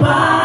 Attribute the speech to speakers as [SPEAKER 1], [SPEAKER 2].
[SPEAKER 1] Bye.